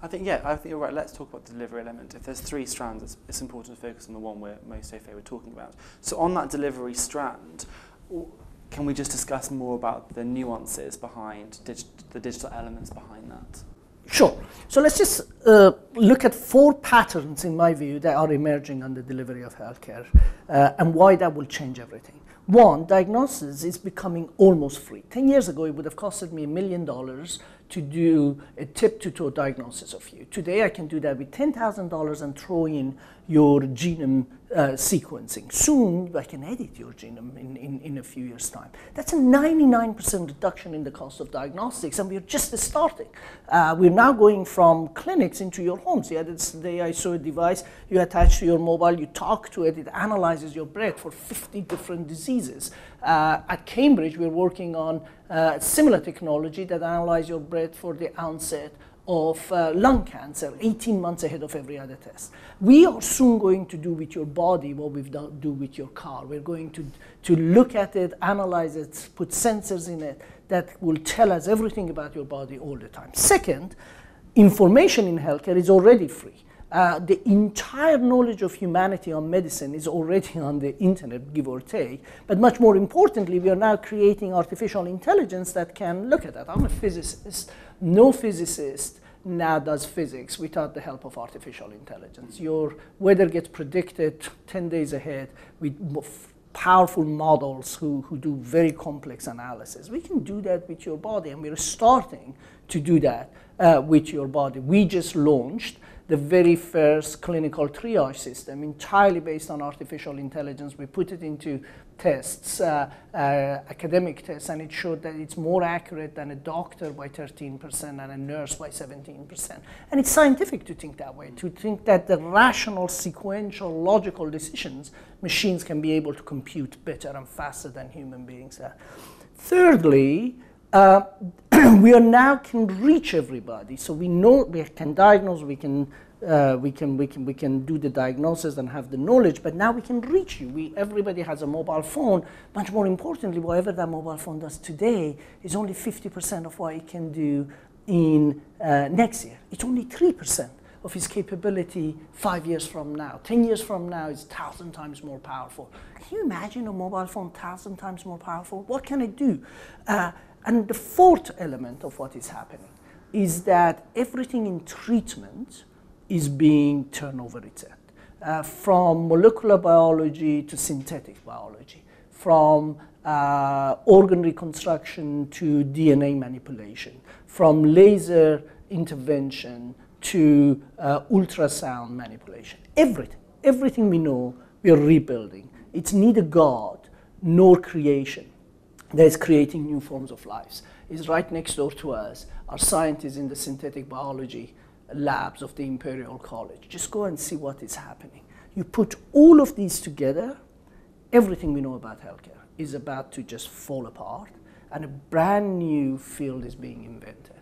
I think, yeah, I think you're right. Let's talk about the delivery element. If there's three strands, it's, it's important to focus on the one we're most fait we're talking about. So on that delivery strand, can we just discuss more about the nuances behind the digital elements behind that? Sure. So let's just uh, look at four patterns, in my view, that are emerging on the delivery of healthcare uh, and why that will change everything. One, diagnosis is becoming almost free. 10 years ago, it would have costed me a million dollars to do a tip-to-toe diagnosis of you. Today, I can do that with $10,000 and throw in your genome uh, sequencing. Soon, I can edit your genome in, in, in a few years' time. That's a 99% reduction in the cost of diagnostics, and we're just starting. Uh, we're now going from clinics into your homes. The other day, I saw a device you attach to your mobile, you talk to it, it analyzes your breath for 50 different diseases. Uh, at Cambridge, we're working on uh, similar technology that analyze your breath for the onset of uh, lung cancer 18 months ahead of every other test. We are soon going to do with your body what we've done do with your car. We're going to, to look at it, analyze it, put sensors in it that will tell us everything about your body all the time. Second, information in healthcare is already free. Uh, the entire knowledge of humanity on medicine is already on the internet, give or take. But much more importantly, we are now creating artificial intelligence that can look at that. I'm a physicist. No physicist now does physics without the help of artificial intelligence. Your weather gets predicted 10 days ahead with powerful models who, who do very complex analysis. We can do that with your body, and we're starting to do that uh, with your body. We just launched the very first clinical triage system, entirely based on artificial intelligence. We put it into tests, uh, uh, academic tests, and it showed that it's more accurate than a doctor by 13% and a nurse by 17%. And it's scientific to think that way, to think that the rational, sequential, logical decisions machines can be able to compute better and faster than human beings. Thirdly, uh, we are now can reach everybody. So we know we can diagnose, we can, uh, we can, we can, we can do the diagnosis and have the knowledge, but now we can reach you. We, everybody has a mobile phone. Much more importantly, whatever that mobile phone does today is only 50% of what it can do in uh, next year. It's only 3% of its capability five years from now. 10 years from now, it's 1,000 times more powerful. Can you imagine a mobile phone 1,000 times more powerful? What can it do? Uh, and the fourth element of what is happening is that everything in treatment is being turned over its head. Uh, from molecular biology to synthetic biology, from uh, organ reconstruction to DNA manipulation, from laser intervention to uh, ultrasound manipulation. Everything, everything we know, we are rebuilding. It's neither God nor creation that is creating new forms of lives is right next door to us Our scientists in the synthetic biology labs of the Imperial College. Just go and see what is happening. You put all of these together, everything we know about healthcare is about to just fall apart, and a brand new field is being invented.